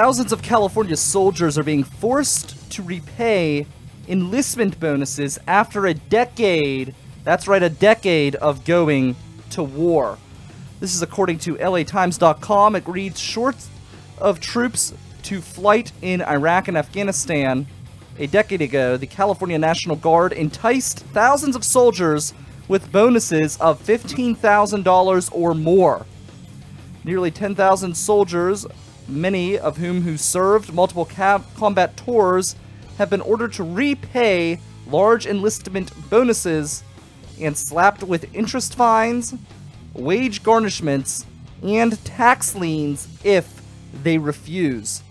Thousands of California soldiers are being forced to repay enlistment bonuses after a decade. That's right, a decade of going to war. This is according to LATimes.com. It reads short of troops to flight in Iraq and Afghanistan. A decade ago, the California National Guard enticed thousands of soldiers with bonuses of $15,000 or more. Nearly 10,000 soldiers, many of whom who served multiple combat tours, have been ordered to repay large enlistment bonuses and slapped with interest fines, wage garnishments, and tax liens if they refuse.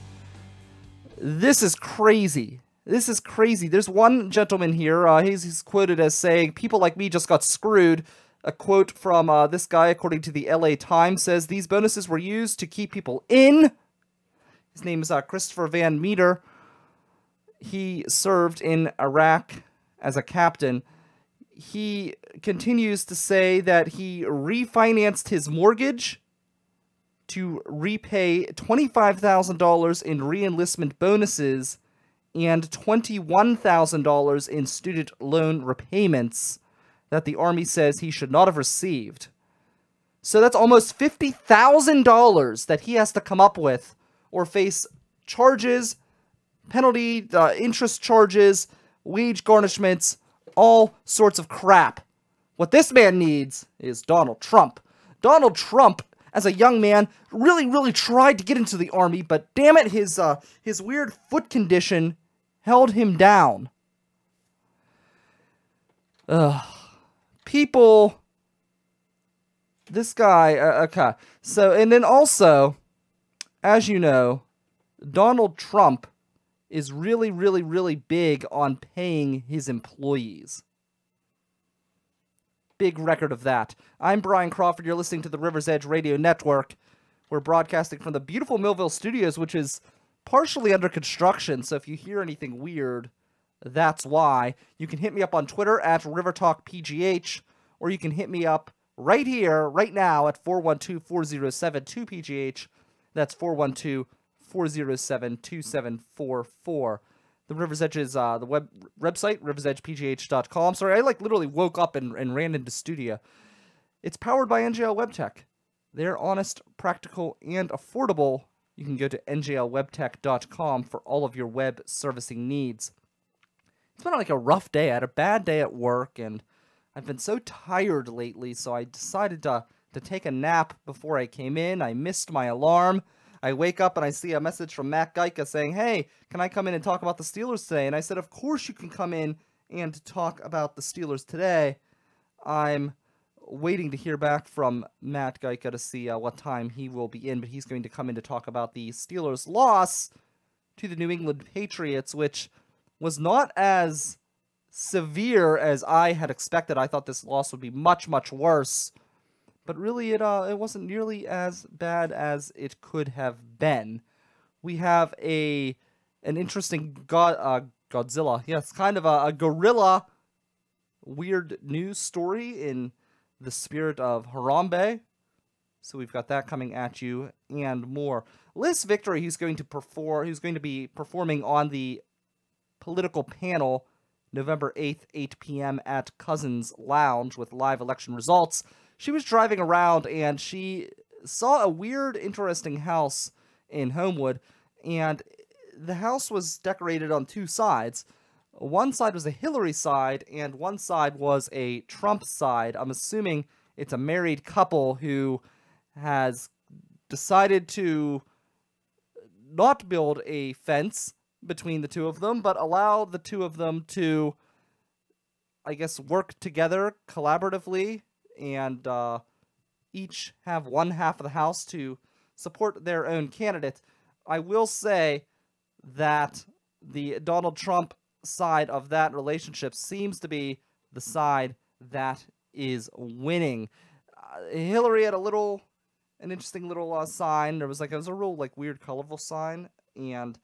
This is crazy. This is crazy. There's one gentleman here, uh, he's, he's, quoted as saying, People like me just got screwed. A quote from uh, this guy, according to the LA Times, says, These bonuses were used to keep people in. His name is uh, Christopher Van Meter. He served in Iraq as a captain. He continues to say that he refinanced his mortgage to repay $25,000 in reenlistment bonuses and $21,000 in student loan repayments that the Army says he should not have received. So that's almost $50,000 that he has to come up with or face charges, penalty, uh, interest charges, wage garnishments, all sorts of crap. What this man needs is Donald Trump. Donald Trump, as a young man, really, really tried to get into the army, but damn it, his uh, his weird foot condition held him down. Ugh. People. This guy. Uh, okay. So, and then also, as you know, Donald Trump is really, really, really big on paying his employees. Big record of that. I'm Brian Crawford. You're listening to the River's Edge Radio Network. We're broadcasting from the beautiful Millville Studios, which is partially under construction, so if you hear anything weird, that's why. You can hit me up on Twitter at RiverTalkPGH, or you can hit me up right here, right now, at 412-407-2PGH. That's 412-407-2744. The River's Edge is uh, the web website, riversedgepgh.com. Sorry, I like literally woke up and, and ran into studio. It's powered by NGL WebTech. They're honest, practical, and affordable you can go to njlwebtech.com for all of your web servicing needs. It's been like a rough day. I had a bad day at work, and I've been so tired lately, so I decided to, to take a nap before I came in. I missed my alarm. I wake up and I see a message from Matt Gajtka saying, Hey, can I come in and talk about the Steelers today? And I said, Of course you can come in and talk about the Steelers today. I'm waiting to hear back from Matt Gajtka to see uh, what time he will be in, but he's going to come in to talk about the Steelers' loss to the New England Patriots, which was not as severe as I had expected. I thought this loss would be much, much worse, but really it uh, it wasn't nearly as bad as it could have been. We have a an interesting God, uh, Godzilla, yes, kind of a, a gorilla weird news story in the spirit of Harambe. So we've got that coming at you and more. Liz Victory, who's going to perform, he's going to be performing on the political panel November 8th, 8 p.m. at Cousins Lounge with live election results. She was driving around and she saw a weird, interesting house in Homewood, and the house was decorated on two sides. One side was a Hillary side, and one side was a Trump side. I'm assuming it's a married couple who has decided to not build a fence between the two of them, but allow the two of them to, I guess, work together collaboratively and uh, each have one half of the House to support their own candidate. I will say that the Donald Trump side of that relationship seems to be the side that is winning. Uh, Hillary had a little, an interesting little uh, sign. There was like, it was a real like weird colorful sign, and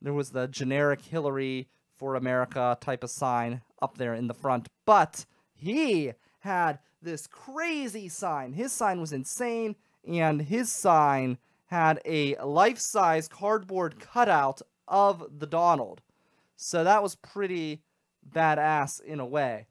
there was the generic Hillary for America type of sign up there in the front. But he had this crazy sign. His sign was insane, and his sign had a life-size cardboard cutout of the Donald. So that was pretty badass in a way.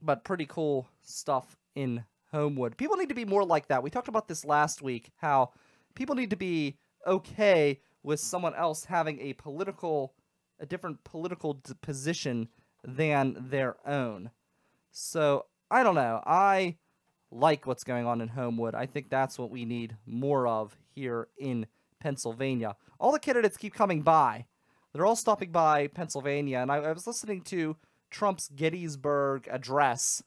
But pretty cool stuff in Homewood. People need to be more like that. We talked about this last week how people need to be okay with someone else having a political a different political position than their own. So, I don't know. I like what's going on in Homewood. I think that's what we need more of here in Pennsylvania. All the candidates keep coming by. They're all stopping by Pennsylvania, and I, I was listening to Trump's Gettysburg address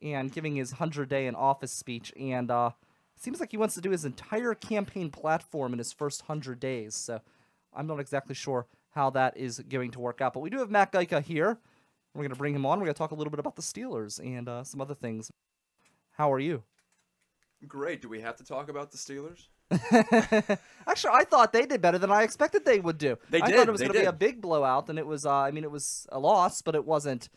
and giving his 100 day in office speech, and uh, seems like he wants to do his entire campaign platform in his first 100 days, so I'm not exactly sure how that is going to work out. But we do have Matt Gajtka here. We're going to bring him on. We're going to talk a little bit about the Steelers and uh, some other things. How are you? Great. Do we have to talk about the Steelers? Actually, I thought they did better than I expected they would do. They I did, thought it was going to be a big blowout, and it was. Uh, I mean, it was a loss, but it wasn't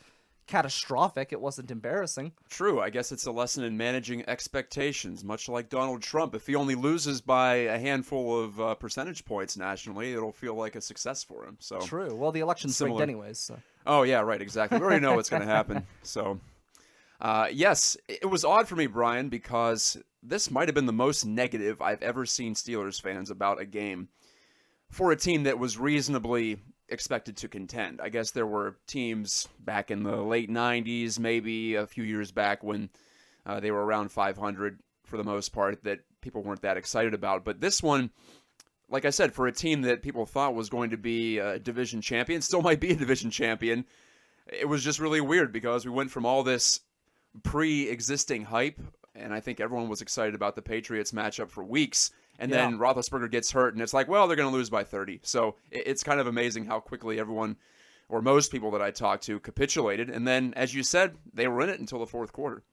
catastrophic. It wasn't embarrassing. True. I guess it's a lesson in managing expectations, much like Donald Trump. If he only loses by a handful of uh, percentage points nationally, it'll feel like a success for him. So. True. Well, the election's rigged anyways. So. Oh yeah, right. Exactly. We already know what's going to happen. So. Uh, yes, it was odd for me, Brian, because this might have been the most negative I've ever seen Steelers fans about a game for a team that was reasonably expected to contend. I guess there were teams back in the late 90s, maybe a few years back when uh, they were around 500 for the most part that people weren't that excited about. But this one, like I said, for a team that people thought was going to be a division champion, still might be a division champion, it was just really weird because we went from all this pre-existing hype, and I think everyone was excited about the Patriots matchup for weeks. And then Yeah. Roethlisberger gets hurt, and it's like, well, they're going to lose by 30. So it- it's kind of amazing how quickly everyone, or most people that I talked to, capitulated. And then, as you said, they were in it until the fourth quarter.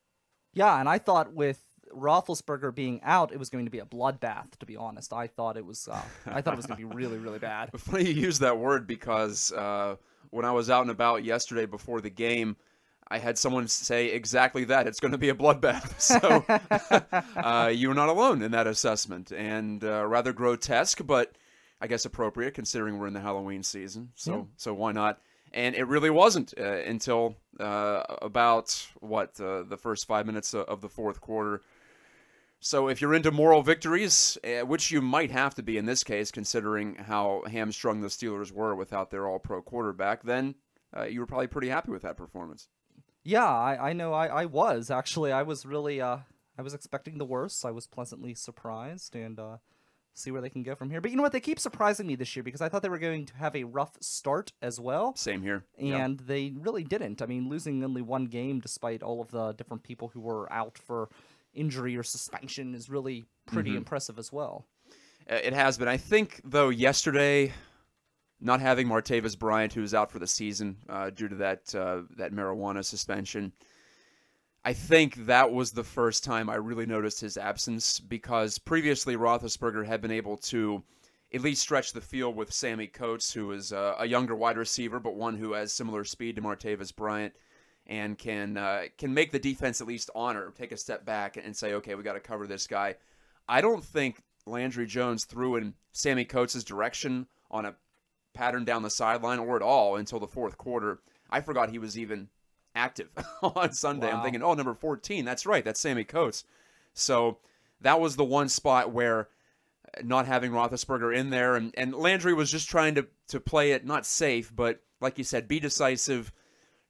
Yeah, and I thought with Roethlisberger being out, it was going to be a bloodbath. To be honest, I thought it was. Uh, I thought it was going to be really, really bad. Funny you use that word because uh, when I was out and about yesterday before the game, I had someone say exactly that. It's going to be a bloodbath. So uh, you were not alone in that assessment, and uh, rather grotesque, but I guess appropriate considering we're in the Halloween season. So Yeah. so why not? And it really wasn't uh, until uh, about what uh, the first five minutes of the fourth quarter. So if you're into moral victories, uh, which you might have to be in this case, considering how hamstrung the Steelers were without their All-Pro quarterback, then uh, you were probably pretty happy with that performance. Yeah, I, I know. I, I was actually. I was really. Uh, I was expecting the worst. I was pleasantly surprised, and uh, see where they can go from here. But you know what? They keep surprising me this year because I thought they were going to have a rough start as well. Same here. And they really didn't. I mean, losing only one game despite all of the different people who were out for injury or suspension is really pretty Mm-hmm. impressive as well. Uh, It has been. I think, though, yesterday, not having Martavis Bryant, who was out for the season uh, due to that uh, that marijuana suspension, I think that was the first time I really noticed his absence because previously Roethlisberger had been able to at least stretch the field with Sammy Coates, who is uh, a younger wide receiver, but one who has similar speed to Martavis Bryant and can uh, can make the defense at least honor, take a step back and say, okay, we got to cover this guy. I don't think Landry Jones threw in Sammy Coates' direction on a pattern down the sideline or at all until the fourth quarter. I forgot he was even active on Sunday. I'm thinking, oh, number 14. That's right. That's Sammy Coates. So that was the one spot where uh, not having Roethlisberger in there, and, and Landry was just trying to, to play it not safe, but like you said, be decisive.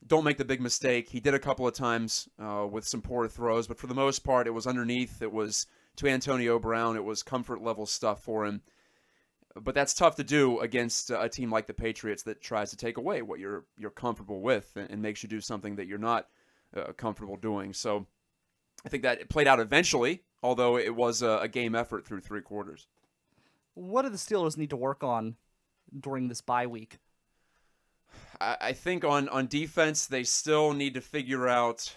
Don't make the big mistake. He did a couple of times uh, with some poor throws, but for the most part, it was underneath. It was to Antonio Brown. It was comfort level stuff for him. But that's tough to do against a team like the Patriots that tries to take away what you're you're comfortable with and, and makes you do something that you're not uh, comfortable doing. So I think that it played out eventually, although it was a, a game effort through three quarters. What do the Steelers need to work on during this bye week? I, I think on on defense they still need to figure out.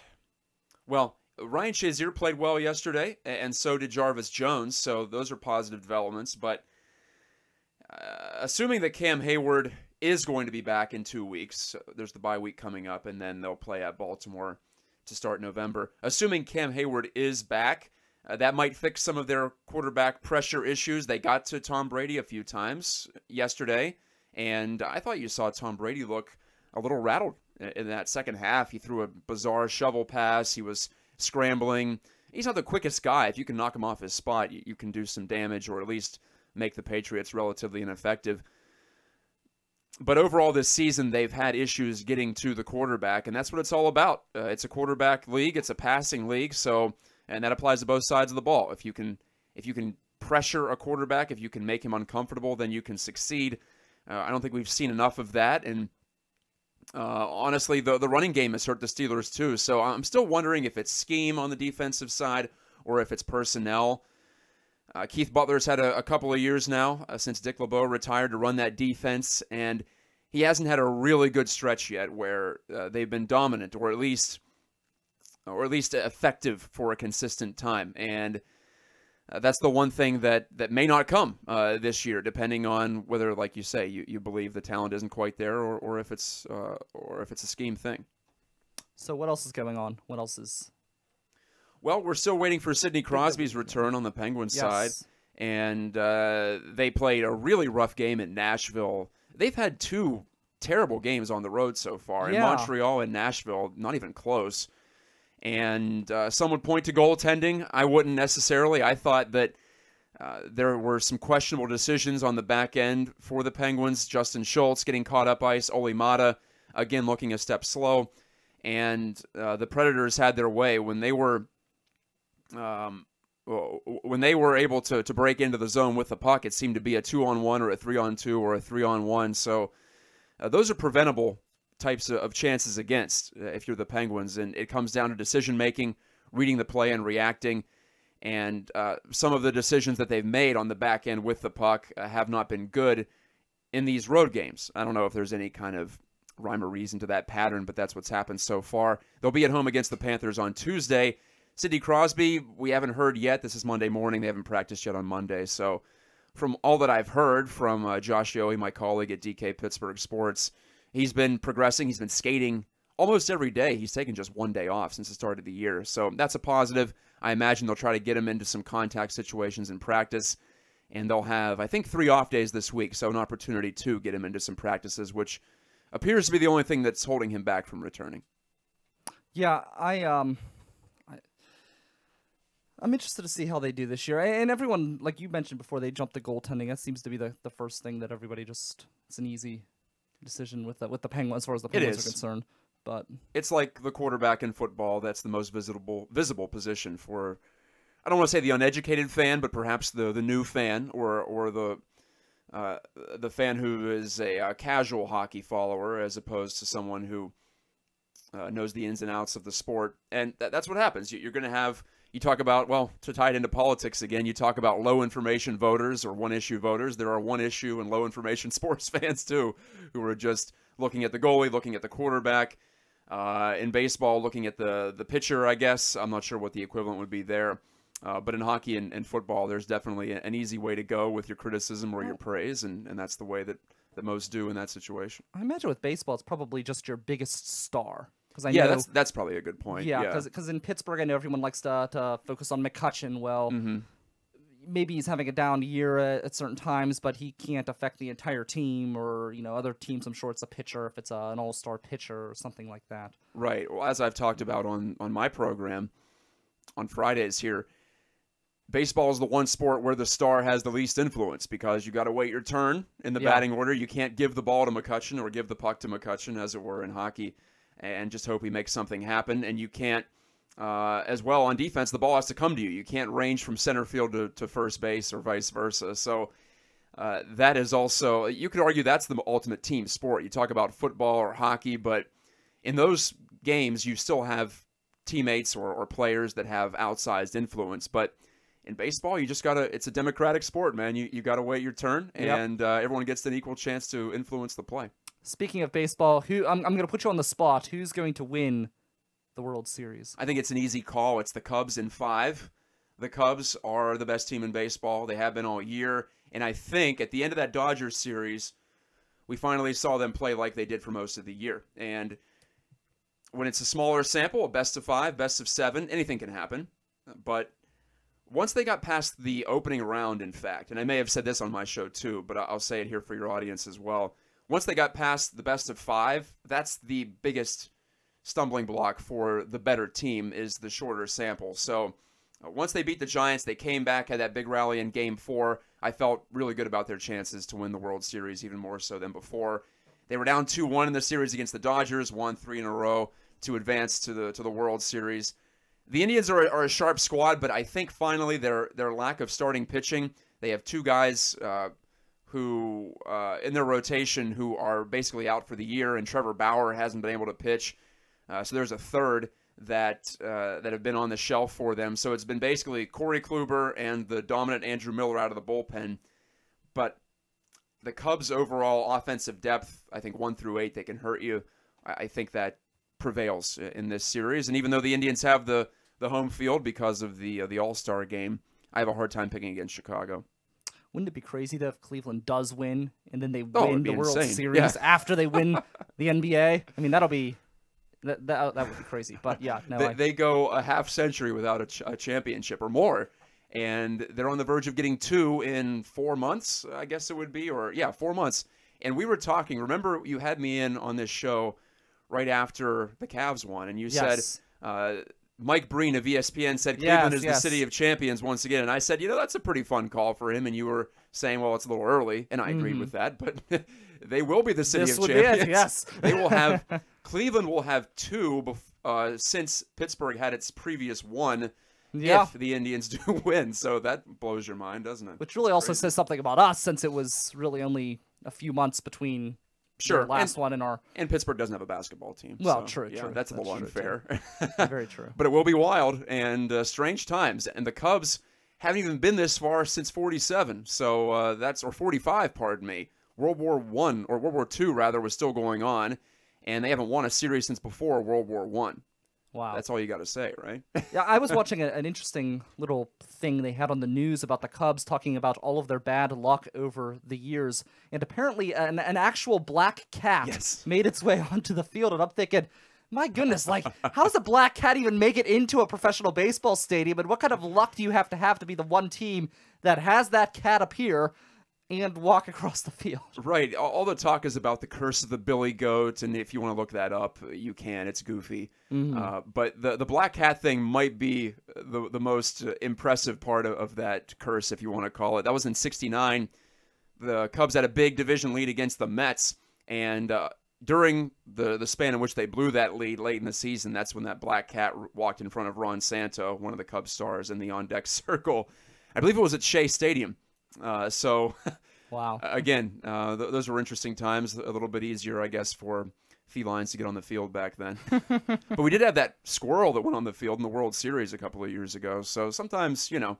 Well, Ryan Shazier played well yesterday, and so did Jarvis Jones. So those are positive developments. But uh, assuming that Cam Hayward is going to be back in two weeks, there's the bye week coming up, and then they'll play at Baltimore to start November. Assuming Cam Hayward is back, Uh, that might fix some of their quarterback pressure issues. They got to Tom Brady a few times yesterday, and I thought you saw Tom Brady look a little rattled in that second half. He threw a bizarre shovel pass. He was scrambling. He's not the quickest guy. If you can knock him off his spot, you, you can do some damage or at least make the Patriots relatively ineffective. But overall, this season, they've had issues getting to the quarterback, and that's what it's all about. Uh, it's a quarterback league, it's a passing league, so and that applies to both sides of the ball. If you can, if you can pressure a quarterback, if you can make him uncomfortable, then you can succeed. Uh, I don't think we've seen enough of that, and uh, honestly, the the running game has hurt the Steelers too. So I'm still wondering if it's scheme on the defensive side or if it's personnel. Uh, Keith Butler's had a, a, couple of years now uh, since Dick LeBeau retired to run that defense, and he hasn't had a really good stretch yet where uh, they've been dominant, or at least, or at least effective for a consistent time. And uh, that's the one thing that that may not come uh, this year, depending on whether, like you say, you, you believe the talent isn't quite there, or, or if it's uh, or if it's a scheme thing. So what else is going on? What else is? Well, we're still waiting for Sidney Crosby's return on the Penguins yes. side, and uh, they played a really rough game at Nashville. They've had two terrible games on the road so far in Montreal and Nashville, not even close. And uh, some would point to goaltending. I wouldn't necessarily. I thought that uh, there were some questionable decisions on the back end for the Penguins. Justin Schultz getting caught up ice. Olli Maatta, again, looking a step slow. And uh, the Predators had their way when they were. Um, when they were able to, to break into the zone with the puck, it seemed to be a two on one or a three on two or a three on one. So uh, those are preventable types of chances against uh, if you're the Penguins. And it comes down to decision making, reading the play, and reacting. And uh, some of the decisions that they've made on the back end with the puck uh, have not been good in these road games. I don't know if there's any kind of rhyme or reason to that pattern, but that's what's happened so far. They'll be at home against the Panthers on Tuesday. Sidney Crosby, we haven't heard yet. This is Monday morning. They haven't practiced yet on Monday. So, from all that I've heard from uh, Josh Yohe, my colleague at DK Pittsburgh Sports, He's been progressing. He's been skating almost every day. He's taken just one day off since the start of the year. So that's a positive. I imagine they'll try to get him into some contact situations in practice. And they'll have, I think, three off days this week. So an opportunity to get him into some practices, which appears to be the only thing that's holding him back from returning. Yeah, I um I'm interested to see how they do this year. And everyone, like you mentioned before, they jumped the goaltending. That seems to be the, the first thing that everybody just it's an easy decision with the, with the Penguins as far as the Penguins are concerned. But it's like the quarterback in football. That's the most visible visible position for. I don't want to say the uneducated fan, but perhaps the the new fan or or the uh, the fan who is a, a, casual hockey follower as opposed to someone who uh, knows the ins and outs of the sport. And th- that's what happens. You're going to have you talk about, well, to tie it into politics again, you talk about low information voters or one issue voters. There are one issue and low information sports fans too, who are just looking at the goalie, looking at the quarterback. Uh, in baseball, looking at the the pitcher, I guess I'm not sure what the equivalent would be there. Uh, but in hockey and, and, football, there's definitely an easy way to go with your criticism or your praise, and, and that's the way that, that most do in that situation. I imagine with baseball, it's probably just your biggest star because I yeah, know, that's that's probably a good point. Yeah, because yeah. because in Pittsburgh, I know everyone likes to to focus on McCutchen. Well, mm-hmm. maybe he's having a down year at, at, certain times, but he can't affect the entire team or you know other teams. I'm sure it's a pitcher if it's a, an all star pitcher or something like that. Right. Well, as I've talked about on on my program on Fridays here. Baseball is the one sport where the star has the least influence because you got to wait your turn in the yeah. batting order. You can't give the ball to McCutchen or give the puck to McCutchen, as it were in hockey and just hope he makes something happen. And you can't, uh, as well on defense, the ball has to come to you. You can't range from center field to, to first base or vice versa. So uh, that is also, you could argue that's the ultimate team sport. You talk about football or hockey, but in those games, you still have teammates or, or players that have outsized influence. But in baseball, you just gotta. It's a democratic sport, man. You you gotta wait your turn, and yep. uh, everyone gets an equal chance to influence the play. Speaking of baseball, who I'm, I'm going to put you on the spot. Who's going to win the World Series? I think it's an easy call. It's the Cubs in five. The Cubs are the best team in baseball. They have been all year. And I think at the end of that Dodgers series, we finally saw them play like they did for most of the year. And when it's a smaller sample, a best of five, best of seven, anything can happen. But once they got past the opening round, in fact, and I may have said this on my show too, but I'll say it here for your audience as well. Once they got past the best of five, that's the biggest stumbling block for the better team is the shorter sample. So uh, once they beat the Giants, they came back, had that big rally in Game Four. I felt really good about their chances to win the World Series, even more so than before. They were down two one in the series against the Dodgers, won three in a row to advance to the to the World Series. The Indians are, are a sharp squad, but I think finally their their lack of starting pitching. They have two guys uh, who uh, in their rotation who are basically out for the year, and Trevor Bauer hasn't been able to pitch. Uh, so there's a third that uh, that have been on the shelf for them. So it's been basically Corey Kluber and the dominant Andrew Miller out of the bullpen. But the Cubs' overall offensive depth, I think one through eight, they can hurt you. I, think that prevails in this series. And even though the Indians have the the home field because of the uh, the All Star game, I have a hard time picking against Chicago. Wouldn't it be crazy though if Cleveland does win and then they Oh, win the World insane. Series Yeah. after they win the NBA? I mean, that'll be that that, that would be crazy. But yeah, no, they, I, they go a half century without a, ch- a championship or more, and they're on the verge of getting two in four months. I guess it would be, or yeah, four months. And we were talking. Remember, you had me in on this show right after the Cavs won, and you Yes. said uh, Mike Breen of ESPN said Yes, Cleveland is yes. the city of champions once again, and I said, you know, that's a pretty fun call for him, and you were saying, well, it's a little early, and I agreed with that, but they will be the city Mm-hmm. This of be it, champions. yes. they will have Cleveland will have two bef- uh, since Pittsburgh had its previous one. Yeah. If the Indians do win, so that blows your mind, doesn't it? which really also says something about us since it was really only a few months between Sure, last and- one in our And Pittsburgh doesn't have a basketball team. Well, so, true, yeah, true. That's a little That's true, unfair. very true. but it will be wild and uh, strange times. And the Cubs haven't even been this far since '47. So uh, that's or '45, pardon me. World War One or World War Two rather was still going on, and they haven't won a series since before World War One. Wow. That's all you got to say, right? Yeah, I was watching a, an interesting little thing they had on the news about the Cubs talking about all of their bad luck over the years, and apparently an, an actual black cat Yes. made its way onto the field, and I'm thinking. My goodness, like, how does a black cat even make it into a professional baseball stadium? And what kind of luck do you have to have to be the one team that has that cat appear and walk across the field? Right. All, the talk is about the curse of the Billy Goat, and if you want to look that up, you can. It's goofy. Uh, but the the black cat thing might be the the most impressive part of, of that curse, if you want to call it. That was in '69. The Cubs had a big division lead against the Mets, and uh, during the the span in which they blew that lead late in the season, that's when that black cat r- walked in front of Ron Santo, one of the Cubs stars, in the on deck circle. I believe it was at Shea Stadium. Uh, so. Wow. again, uh, th- those were interesting times. A little bit easier, I guess, for felines to get on the field back then. but we did have that squirrel that went on the field in the World Series a couple of years ago. So sometimes, you know,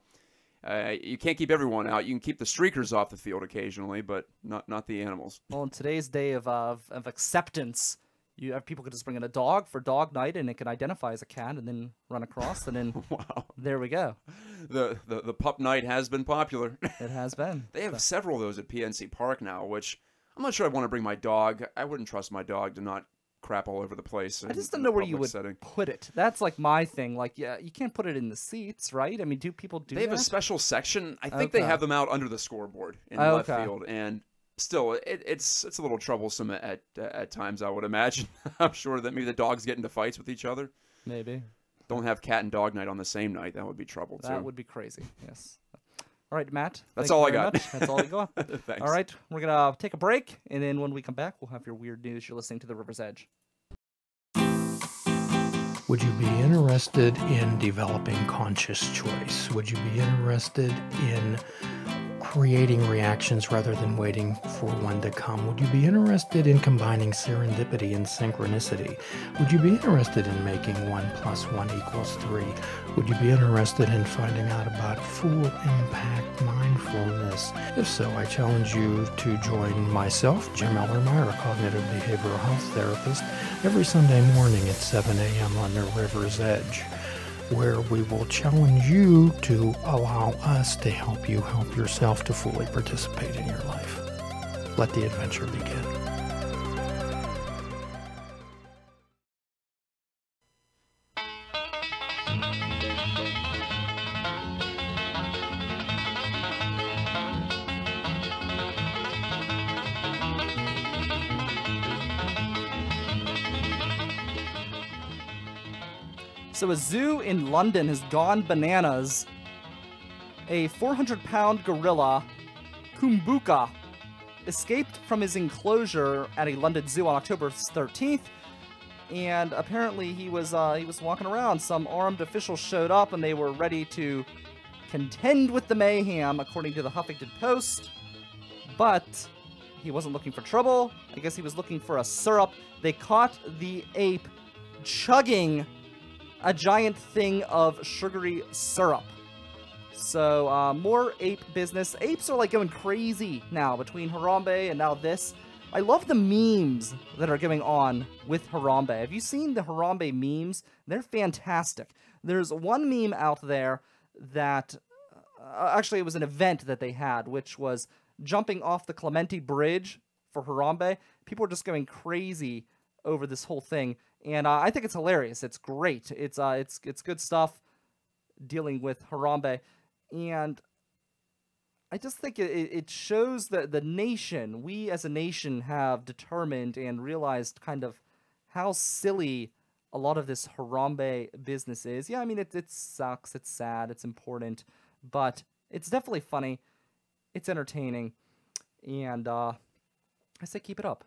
uh, you can't keep everyone out. You can keep the streakers off the field occasionally, but not not the animals. Well, in today's day of, uh, of of acceptance, you have people could just bring in a dog for dog night, and it can identify as a cat, and then run across, and then Wow, there we go. the the, the pup night has been popular. It has been. they have several of those at PNC Park now, which I'm not sure I'd want to bring my dog. I wouldn't trust my dog to not crap all over the place. I just don't know where you would Setting. put it. That's like my thing. Like, yeah, you can't put it in the seats, right? I mean, do people do They have that? a special section. I think they have them out under the scoreboard in Oh, left field, and still, it, it's it's a little troublesome at at times. I would imagine. I'm sure that maybe the dogs get into fights with each other. Maybe Don't have cat and dog night on the same night. That would be trouble that too. would be crazy. Yes. All right, Matt. That's all I got. much. That's all you got. Thanks. All right, we're gonna uh, take a break, and then when we come back, we'll have your weird news. You're listening to the River's Edge. Would you be interested in developing conscious choice? Would you be interested in creating reactions rather than waiting for one to come? Would you be interested in combining serendipity and synchronicity? Would you be interested in making 1 plus 1 equals 3? Would you be interested in finding out about full impact mindfulness? If so, I challenge you to join myself, Jim Ellermeyer, a cognitive behavioral health therapist, every Sunday morning at 7 a.m. on the River's Edge where we will challenge you to allow us to help you help yourself to fully participate in your life. Let the adventure begin. So a zoo in London has gone bananas. A 400 pound gorilla, Kumbuka, escaped from his enclosure at a London zoo on October 13th, and apparently he was uh, he was walking around. Some armed officials showed up, and they were ready to contend with the mayhem, according to the Huffington Post. But he wasn't looking for trouble. I guess he was looking for a syrup. They caught the ape chugging a giant thing of sugary syrup. So, uh, more ape business. Apes are like going crazy now between Harambe and now this. I love the memes that are going on with Harambe. Have you seen the Harambe memes? They're fantastic. There's one meme out there that uh, actually it was an event that they had, which was jumping off the Clementi Bridge for Harambe. People were just going crazy over this whole thing, and uh, I think it's hilarious. It's great. It's uh, it's it's good stuff dealing with Harambe, and I just think it, it shows that the nation, we as a nation, have determined and realized kind of how silly a lot of this Harambe business is. Yeah, I mean, it, it sucks, it's sad, it's important, but it's definitely funny, it's entertaining, and uh, I say keep it up.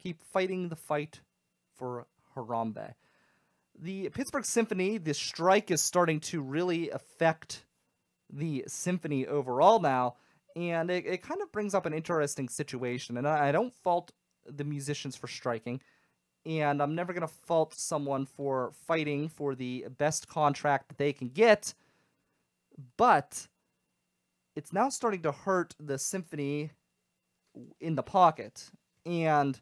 Keep fighting the fight for Harambe. The Pittsburgh Symphony, the strike is starting to really affect the symphony overall now, and it, it kind of brings up an interesting situation. And I, I don't fault the musicians for striking, and I'm never going to fault someone for fighting for the best contract that they can get, but it's now starting to hurt the symphony in the pocket. And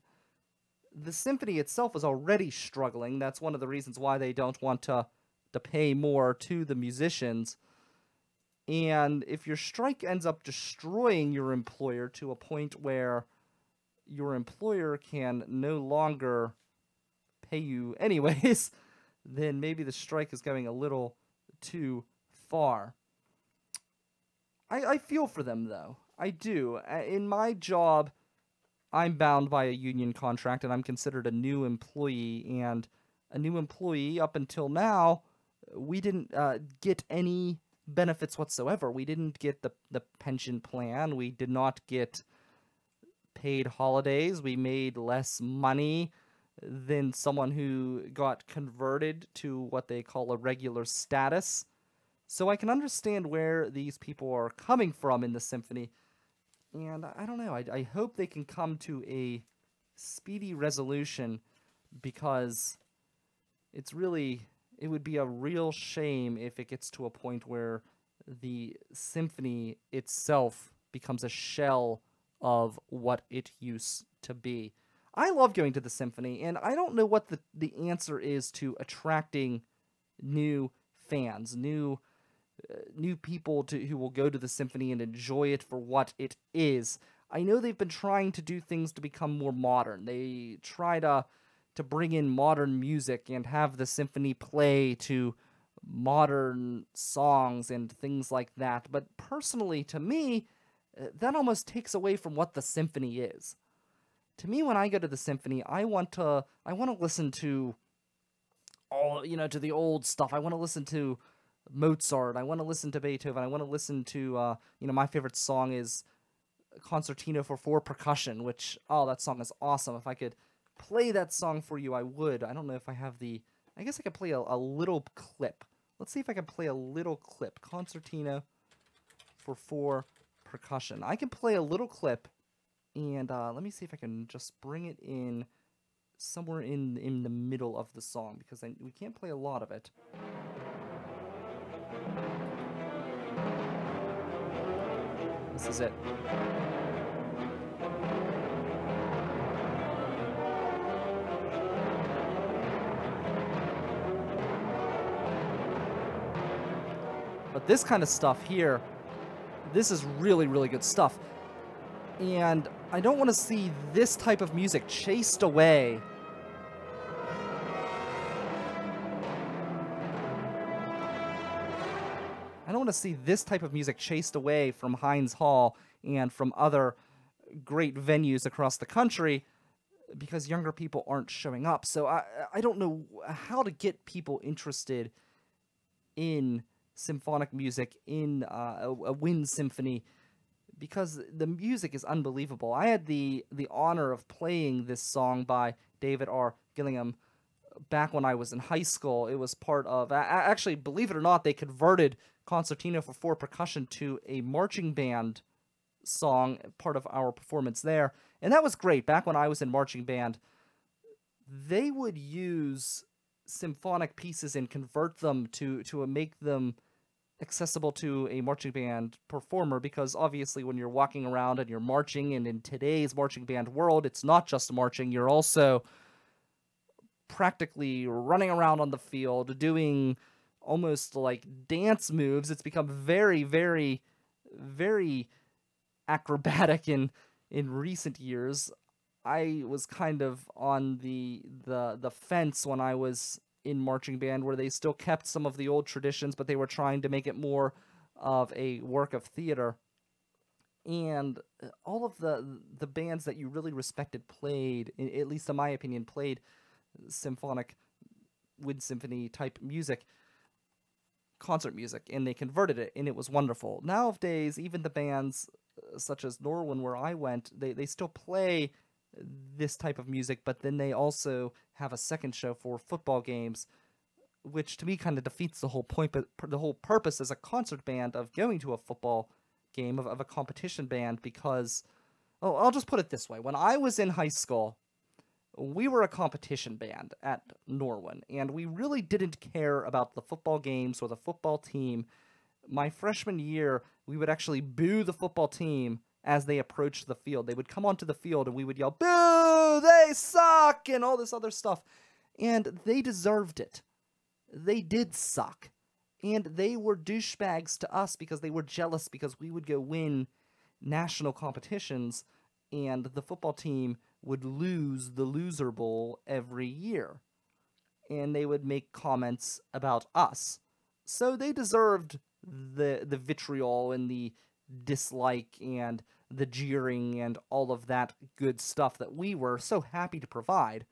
the symphony itself is already struggling. That's one of the reasons why they don't want to to pay more to the musicians. And if your strike ends up destroying your employer to a point where your employer can no longer pay you anyways, then maybe the strike is going a little too far. I, I feel for them though. I do. In my job, I'm bound by a union contract and I'm considered a new employee. And a new employee, up until now, we didn't uh, get any benefits whatsoever. We didn't get the, the pension plan. We did not get paid holidays. We made less money than someone who got converted to what they call a regular status. So I can understand where these people are coming from in the symphony. And I don't know, I, I hope they can come to a speedy resolution because it's really it would be a real shame if it gets to a point where the symphony itself becomes a shell of what it used to be. I love going to the symphony, and I don't know what the, the answer is to attracting new fans, new new people to who will go to the symphony and enjoy it for what it is. I know they've been trying to do things to become more modern. They try to to bring in modern music and have the symphony play to modern songs and things like that. But personally, to me, uh, that almost takes away from what the symphony is. To me, when I go to the symphony, I want to I want to listen to all you know to the old stuff. I want to listen to Mozart. I want to listen to Beethoven. I want to listen to uh, you know my favorite song is Concertino for four percussion, which oh that song is awesome. If I could play that song for you, I would. I don't know if I have the. I guess I could play a, a little clip. Let's see if I can play a little clip. Concertino for four percussion. I can play a little clip, and uh, let me see if I can just bring it in somewhere in in the middle of the song because I, we can't play a lot of it. This is it. But this kind of stuff here, this is really, really good stuff. And I don't want to see this type of music chased away. To see this type of music chased away from Heinz Hall and from other great venues across the country because younger people aren't showing up. So I I don't know how to get people interested in symphonic music, in uh, a, a wind symphony, because the music is unbelievable. I had the the honor of playing this song by David R. Gillingham back when I was in high school. It was part of actually, believe it or not, they converted Concertino for four percussion to a marching band song, part of our performance there, and that was great. Back when I was in marching band, they would use symphonic pieces and convert them to to make them accessible to a marching band performer because obviously when you're walking around and you're marching and in today's marching band world it's not just marching you're also practically running around on the field doing almost like dance moves it's become very very very acrobatic in in recent years i was kind of on the the the fence when i was in marching band where they still kept some of the old traditions, but they were trying to make it more of a work of theater. And uh, all of the the bands that you really respected played, at least in my opinion, played symphonic wind symphony type music, concert music, and they converted it, and it was wonderful. Nowadays, even the bands uh, such as Norwin, where I went, they, they still play this type of music, but then they also have a second show for football games, which to me kind of defeats the whole point, but the whole purpose as a concert band of going to a football game of, of a competition band because, oh, I'll just put it this way: when I was in high school, we were a competition band at Norwin, and we really didn't care about the football games or the football team. My freshman year, we would actually boo the football team as they approached the field. They would come onto the field and we would yell, Boo! They suck! and all this other stuff. And they deserved it. They did suck. And they were douchebags to us because they were jealous because we would go win national competitions and the football team would lose the loser bowl every year. And they would make comments about us. So they deserved the the vitriol and the dislike and the jeering and all of that good stuff that we were so happy to provide.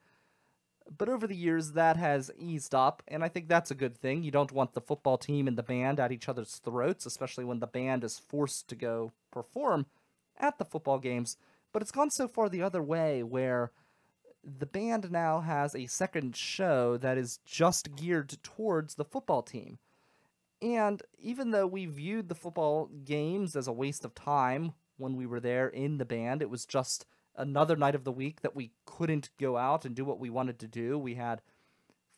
But over the years, that has eased up, and I think that's a good thing. You don't want the football team and the band at each other's throats, especially when the band is forced to go perform at the football games. But it's gone so far the other way where the band now has a second show that is just geared towards the football team. And even though we viewed the football games as a waste of time when we were there in the band, it was just another night of the week that we couldn't go out and do what we wanted to do. We had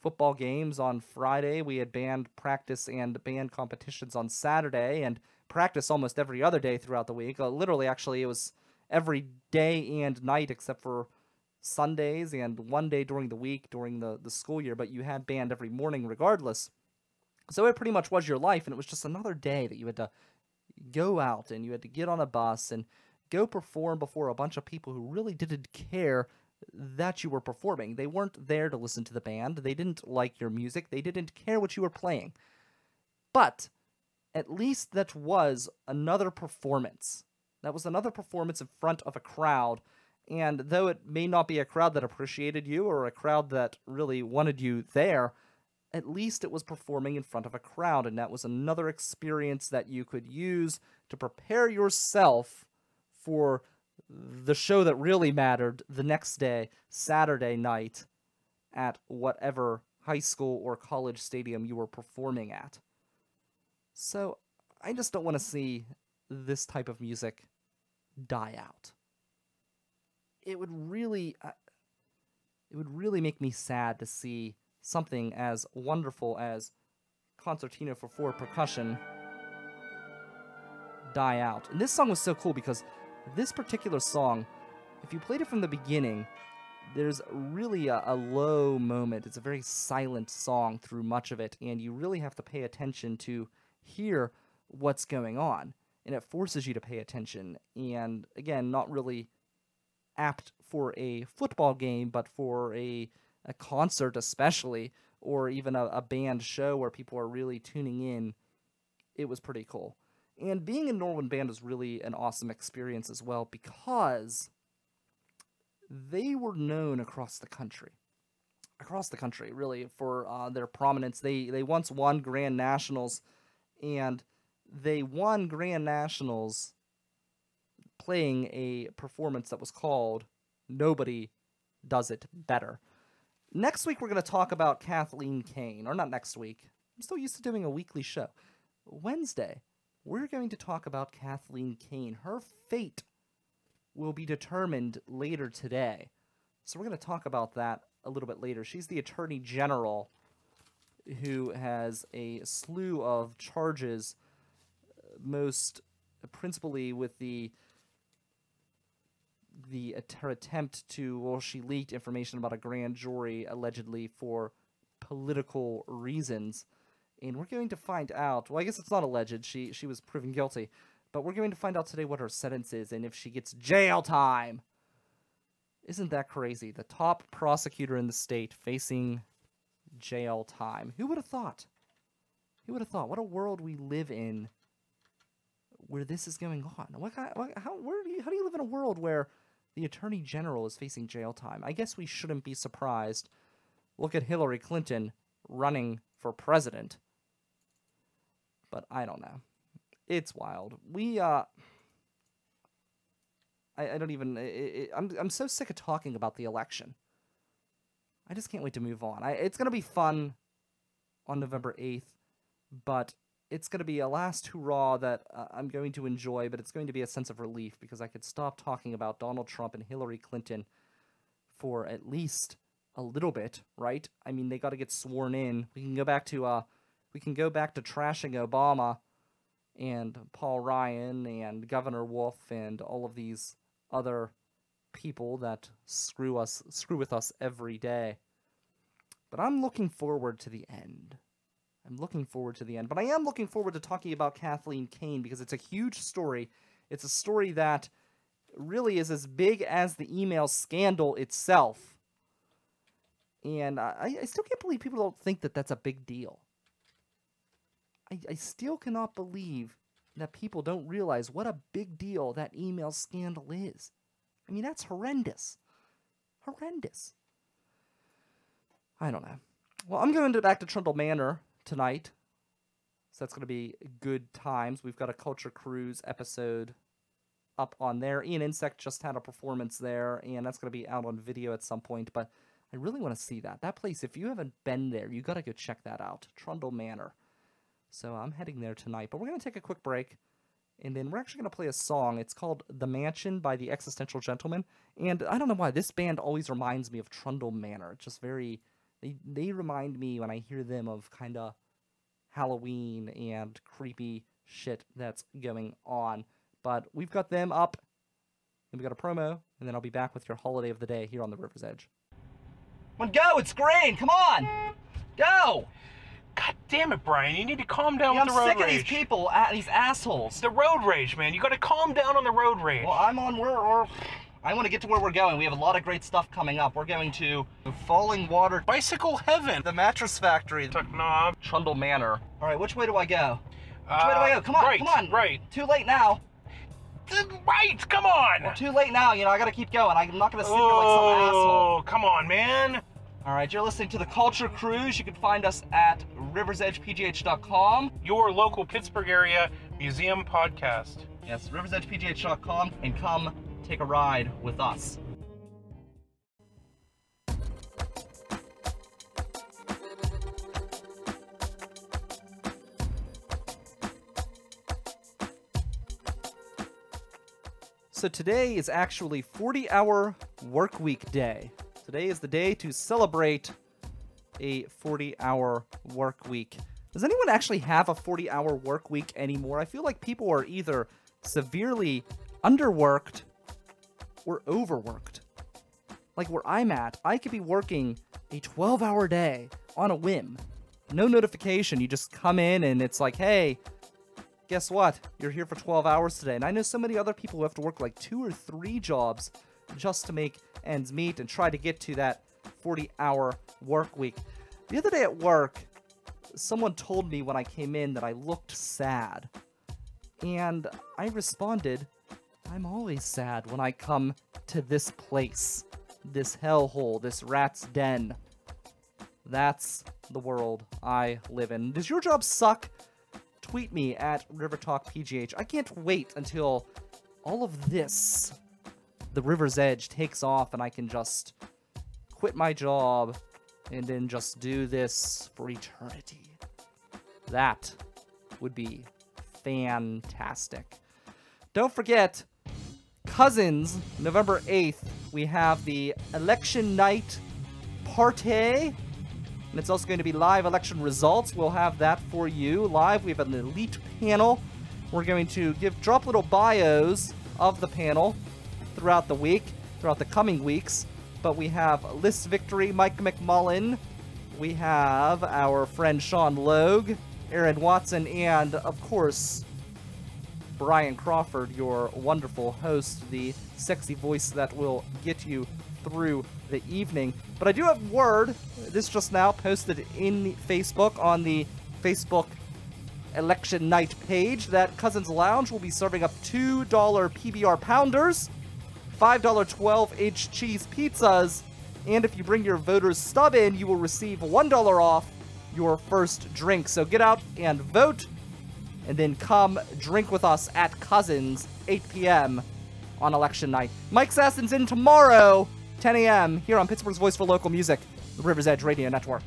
football games on Friday, we had band practice and band competitions on Saturday, and practice almost every other day throughout the week. Uh, literally, actually, it was every day and night except for Sundays and one day during the week during the, the school year, but you had band every morning regardless. So it pretty much was your life, and it was just another day that you had to go out and you had to get on a bus and go perform before a bunch of people who really didn't care that you were performing. They weren't there to listen to the band. They didn't like your music. They didn't care what you were playing. But at least that was another performance. That was another performance in front of a crowd. And though it may not be a crowd that appreciated you or a crowd that really wanted you there, at least it was performing in front of a crowd, and that was another experience that you could use to prepare yourself for the show that really mattered the next day, Saturday night, at whatever high school or college stadium you were performing at. So, I just don't want to see this type of music die out. It would really. Uh, it would really make me sad to see something as wonderful as Concertino for Four Percussion die out. And this song was so cool because this particular song, if you played it from the beginning, there's really a, a, low moment. It's a very silent song through much of it, and you really have to pay attention to hear what's going on. And it forces you to pay attention. And again, not really apt for a football game, but for a a concert especially or even a, a band show where people are really tuning in it was pretty cool and being in norwin band was really an awesome experience as well because they were known across the country across the country, really, for uh, their prominence. They they once won Grand Nationals, and they won Grand Nationals playing a performance that was called "Nobody Does It Better." Next week, we're going to talk about Kathleen Kane, or not next week. I'm still used to doing a weekly show. Wednesday, we're going to talk about Kathleen Kane. Her fate will be determined later today. So we're going to talk about that a little bit later. She's the Attorney General who has a slew of charges, most principally with the the her attempt to well she leaked information about a grand jury allegedly for political reasons. And we're going to find out well i guess it's not alleged she she was proven guilty but we're going to find out today what her sentence is and if she gets jail time. Isn't that crazy? The top prosecutor in the state facing jail time. Who would have thought? Who would have thought? What a world we live in where this is going on what, kind, what how where do you how do you live in a world where the attorney general is facing jail time. I guess we shouldn't be surprised. Look at Hillary Clinton running for president. But I don't know. It's wild. We uh I, I don't even it, it, I'm I'm so sick of talking about the election. I just can't wait to move on. I, it's going to be fun on November 8th, but it's going to be a last hurrah that uh, I'm going to enjoy, but it's going to be a sense of relief because I could stop talking about Donald Trump and Hillary Clinton for at least a little bit, right? I mean, they got to get sworn in. We can go back to uh, we can go back to trashing Obama and Paul Ryan and Governor Wolf and all of these other people that screw us screw with us every day. But I'm looking forward to the end. I'm looking forward to the end. But I am looking forward to talking about Kathleen Kane because it's a huge story. It's a story that really is as big as the email scandal itself. And I, I still can't believe people don't think that that's a big deal. I, I still cannot believe that people don't realize what a big deal that email scandal is. I mean, that's horrendous. Horrendous. I don't know. Well, I'm going to back to Trundle Manor tonight. So that's going to be good times. We've got a Culture Cruise episode up on there. Ian Insect just had a performance there, and that's going to be out on video at some point. But I really want to see that. That place, if you haven't been there, you got to go check that out. Trundle Manor. So I'm heading there tonight. But we're going to take a quick break, and then we're actually going to play a song. It's called The Mansion by the Existential Gentleman. And I don't know why, this band always reminds me of Trundle Manor. It's just very they they remind me when I hear them of kind of Halloween and creepy shit that's going on. But we've got them up, and we got a promo, and then I'll be back with your holiday of the day here on the River's Edge. One go! It's green! Come on! Go! God damn it, Brian! You need to calm down Yeah, with I'm the road sick of rage. these people, uh, these assholes. The road rage, man. You got to calm down on the road rage. Well, I'm on where, or I want to get to where we're going. We have a lot of great stuff coming up. We're going to Falling Water, Bicycle heaven. the mattress factory, Tuck knob. Trundle Manor. All right, which way do I go? Which Uh, way do I go? Come on, right, come on. right. Too late now. Right, come on. Too late now. You know, I gotta keep going. I'm not gonna sit here like some asshole. Oh, come on, man. All right, you're listening to the Culture Cruise. You can find us at riversedgepgh.com. Your local Pittsburgh area museum podcast. Yes, riversedgepgh.com, and come take a ride with us. So today is actually 40 hour work week day. Today is the day to celebrate a 40 hour work week. Does anyone actually have a 40 hour work week anymore? I feel like people are either severely underworked or overworked. Like where I'm at, I could be working a 12 hour day on a whim. No notification. You just come in and it's like, hey, guess what? You're here for 12 hours today. And I know so many other people who have to work like two or three jobs just to make ends meet and try to get to that 40 hour work week. The other day at work, someone told me when I came in that I looked sad. And I responded, I'm always sad when I come to this place, this hellhole, this rat's den. That's the world I live in. Does your job suck? Tweet me at River Talk PGH. I can't wait until all of this, the River's Edge, takes off and I can just quit my job and then just do this for eternity. That would be fantastic. Don't forget, Cousins, November 8th, we have the election night party. And it's also going to be live election results. We'll have that for you live. We have an elite panel. We're going to give drop little bios of the panel throughout the week, throughout the coming weeks. But we have List Victory, Mike McMullen. We have our friend Sean Logue, Aaron Watson, and of course, Brian Crawford, your wonderful host, the sexy voice that will get you through the evening. But I do have word, this just now posted in Facebook on the Facebook election night page, that Cousins Lounge will be serving up $2 PBR pounders, $5 12 inch cheese pizzas, and if you bring your voter's stub in, you will receive $1 off your first drink. So get out and vote and then come drink with us at Cousins, 8 p.m. on election night. Mike Sassen's in tomorrow, 10 a.m. here on Pittsburgh's Voice for Local Music, the River's Edge Radio Network.